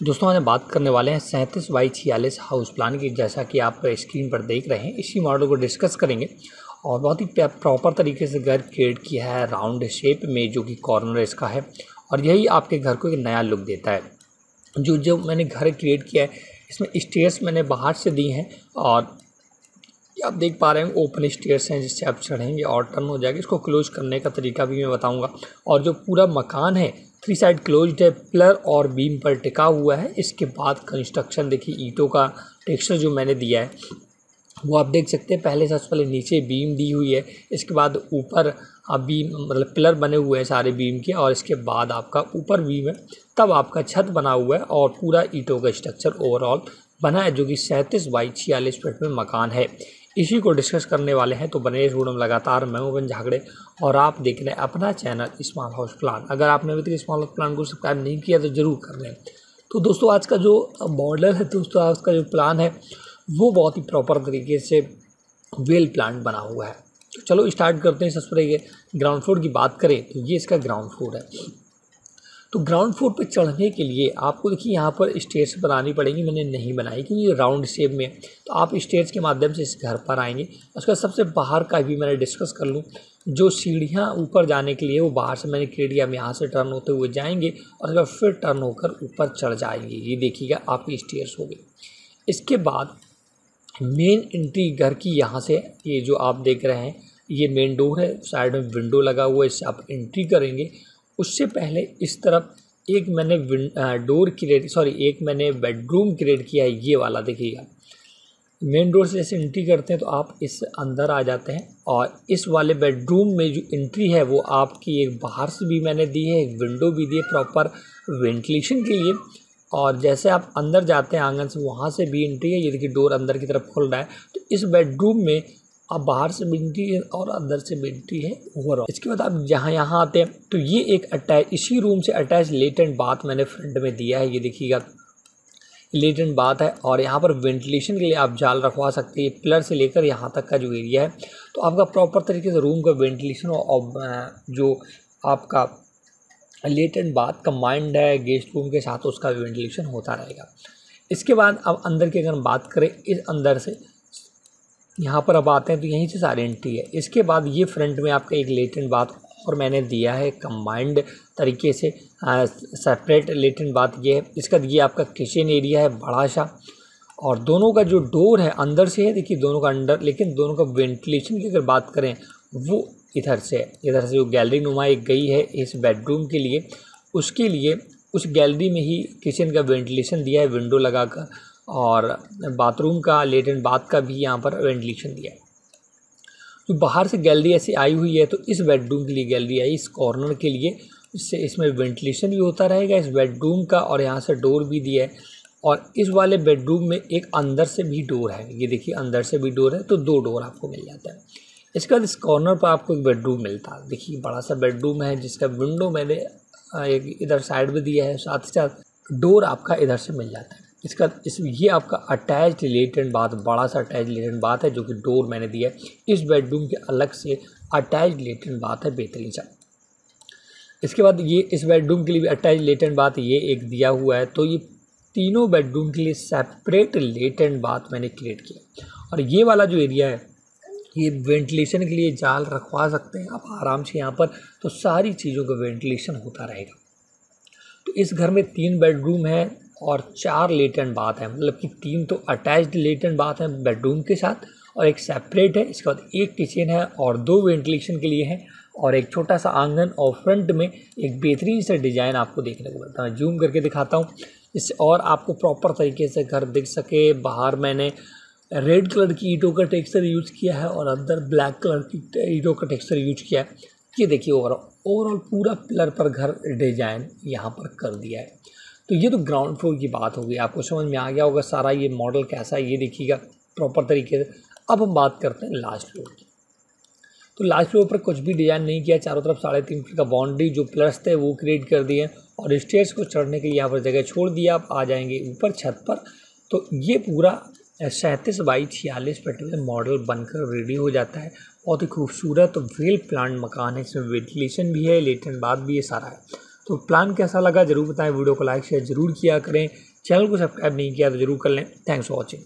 दोस्तों, आज बात करने वाले हैं सैंतीस बाई छियालीस हाउस प्लान की। जैसा कि आप स्क्रीन पर देख रहे हैं, इसी मॉडल को डिस्कस करेंगे और बहुत ही प्रॉपर तरीके से घर क्रिएट किया है, राउंड शेप में जो कि कॉर्नर इसका है और यही आपके घर को एक नया लुक देता है। जो जो मैंने घर क्रिएट किया है, इसमें स्टेयर्स मैंने बाहर से दी हैं और आप देख पा रहे हैं ओपन स्टेयर्स हैं जिससे आप चढ़ेंगे और टर्न हो जाएगा। इसको क्लोज करने का तरीका भी मैं बताऊँगा और जो पूरा मकान है थ्री साइड क्लोज्ड है पिलर और बीम पर टिका हुआ है। इसके बाद कंस्ट्रक्शन देखिए, ईंटों का टेक्सचर जो मैंने दिया है, वो आप देख सकते हैं। पहले सबसे पहले नीचे बीम दी हुई है, इसके बाद ऊपर बीम मतलब पिलर बने हुए हैं सारे बीम के, और इसके बाद आपका ऊपर बीम है। तब आपका छत बना हुआ है और पूरा ईंटों का स्ट्रक्चर ओवरऑल बना है, जो कि सैंतीस बाई छियालीस फीट में मकान है। इसी को डिस्कस करने वाले हैं तो बने वीडियो में लगातार। मैं मोहन झागड़े और आप देख रहे हैं अपना चैनल स्मॉल हाउस प्लान। अगर आपने अभी तक स्मॉल हाउस प्लान को सब्सक्राइब नहीं किया तो ज़रूर कर लें। तो दोस्तों, आज का जो मॉडल है, दोस्तों, आज का जो प्लान है, वो बहुत ही प्रॉपर तरीके से वेल प्लान बना हुआ है। तो चलो स्टार्ट करते हैं। सबसे पहले ग्राउंड फ्लोर की बात करें तो ये इसका ग्राउंड फ्लोर है। तो ग्राउंड फ्लोर पर चढ़ने के लिए आपको देखिए यहाँ पर स्टेयर्स बनानी पड़ेंगी, मैंने नहीं बनाई क्योंकि ये राउंड शेप में तो आप स्टेयर्स के माध्यम से इस घर पर आएँगे। उसके बाद सबसे बाहर का भी मैंने डिस्कस कर लूँ। जो सीढ़ियाँ ऊपर जाने के लिए, वो बाहर से मैंने क्रिएट किया यहाँ से टर्न होते हुए जाएँगे और उसके बाद फिर टर्न होकर ऊपर चढ़ जाएँगे। ये देखिएगा, आपकी स्टेयर्स हो गई इसके बाद मेन एंट्री घर की यहाँ से ये जो आप देख रहे हैं, ये मेन डोर है, साइड में विंडो लगा हुआ है इससे आप एंट्री करेंगे। उससे पहले इस तरफ़ एक मैंने डोर क्रिएट, सॉरी, एक मैंने बेडरूम क्रिएट किया है, ये वाला देखिएगा। मेन डोर से जैसे एंट्री करते हैं तो आप इस अंदर आ जाते हैं और इस वाले बेडरूम में जो एंट्री है वो आपकी एक बाहर से भी मैंने दी है, एक विंडो भी दी है प्रॉपर वेंटिलेशन के लिए। और जैसे आप अंदर जाते हैं आँगन से, वहाँ से भी एंट्री है। ये देखिए डोर अंदर की तरफ़ खुल रहा है। तो इस बेडरूम में अब बाहर से बिनती है और अंदर से बिनती है ओवरऑल इसके बाद आप जहाँ यहाँ आते हैं तो ये एक अटैच इसी रूम से अटैच लेट एंड बाथ मैंने फ्रंट में दिया है, ये देखिएगा। लेट एंड बाथ है और यहाँ पर वेंटिलेशन के लिए आप जाल रखवा सकते हैं पिलर से लेकर यहाँ तक का जो एरिया है। तो आपका प्रॉपर तरीके से रूम का वेंटिलेशन और जो आपका लेट एंड बाथ कम्बाइंड है गेस्ट रूम के साथ उसका वेंटिलेशन होता रहेगा। इसके बाद अब अंदर की अगर हम बात करें, इस अंदर से यहाँ पर अब आते हैं तो यहीं से सारी एंट्री है। इसके बाद ये फ्रंट में आपका एक लेटेंट बात और मैंने दिया है कंबाइंड तरीके से सेपरेट लेटेंट बात ये है। इसका ये आपका किचन एरिया है बड़ा सा और दोनों का जो डोर है अंदर से है, देखिए दोनों का अंडर लेकिन दोनों का वेंटिलेशन की अगर बात करें, वो इधर से इधर से जो गैलरी नुमा एक गई है इस बेडरूम के लिए, उसके लिए उस गैलरी में ही किचन का वेंटिलेशन दिया है विंडो लगाकर। और बाथरूम का लेट एंड बाथ का भी यहाँ पर वेंटिलेशन दिया है। तो बाहर से गैलरी ऐसी आई हुई है तो इस बेडरूम के लिए गैलरी आई, इस कॉर्नर के लिए, इससे इसमें वेंटिलेशन भी होता रहेगा इस बेडरूम का और यहाँ से डोर भी दिया है। और इस वाले बेडरूम में एक अंदर से भी डोर है, ये देखिए अंदर से भी डोर है तो दो डोर आपको मिल जाता है। इसके बाद इस कॉर्नर पर आपको एक बेडरूम मिलता है। देखिए, बड़ा सा बेडरूम है, जिसका विंडो मैंने एक इधर साइड में दिया है, साथ ही साथ डोर आपका इधर से मिल जाता है। इसका इस, ये आपका अटैच्ड लेटेंट बात, बड़ा सा अटैच लेटेंट बात है जो कि डोर मैंने दिया है। इस बेडरूम के अलग से अटैच लेटेंट बात है बेहतरीन सा। इसके बाद ये, इस बेडरूम के लिए भी अटैच लेटेंट बात ये एक दिया हुआ है। तो ये तीनों बेडरूम के लिए सेपरेट लेटेंट बात मैंने क्रिएट किया और ये वाला जो एरिया है, ये वेंटिलेशन के लिए जाल रखवा सकते हैं आप आराम से यहाँ पर तो सारी चीज़ों का वेंटिलेशन होता रहेगा। तो इस घर में तीन बेडरूम है और चार लेटेंट बाथ है मतलब कि तीन तो अटैच्ड लेटेंट बाथ है बेडरूम के साथ और एक सेपरेट है, इसके बाद एक किचन है और दो वेंटिलेशन के लिए है और एक छोटा सा आँगन और फ्रंट में एक बेहतरीन सा डिज़ाइन आपको देखने को मिलता है। जूम करके दिखाता हूँ, इससे और आपको प्रॉपर तरीके से घर दिख सके। बाहर मैंने रेड कलर की ईटों का टेक्सचर यूज़ किया है और अंदर ब्लैक कलर की ईटों का टेक्सचर यूज़ किया है। ये देखिए ओवरऑल ओवरऑल पूरा पिलर पर घर डिज़ाइन यहाँ पर कर दिया है। तो ये तो ग्राउंड फ्लोर की बात होगी आपको समझ में आ गया होगा सारा ये मॉडल कैसा है, ये देखिएगा प्रॉपर तरीके से। अब हम बात करते हैं लास्ट फ्लोर की। तो लास्ट फ्लोर पर कुछ भी डिज़ाइन नहीं किया, चारों तरफ़ साढ़े तीन फीट का बाउंड्री जो प्लस थे, वो क्रिएट कर दिए और स्टेयर्स को चढ़ने के लिए यहाँ पर जगह छोड़ दिया आप आ जाएँगे ऊपर छत पर। तो ये पूरा सैंतीस बाई छियालीस फीट में मॉडल बनकर रेडी हो जाता है। बहुत ही खूबसूरत वेल प्लान मकान है, इसमें वेंटिलेशन भी है लेटन बात भी है, सारा है। तो प्लान कैसा लगा ज़रूर बताएँ। वीडियो को लाइक, शेयर ज़रूर किया करें। चैनल को सब्सक्राइब नहीं किया तो ज़रूर कर लें। Thanks for watching.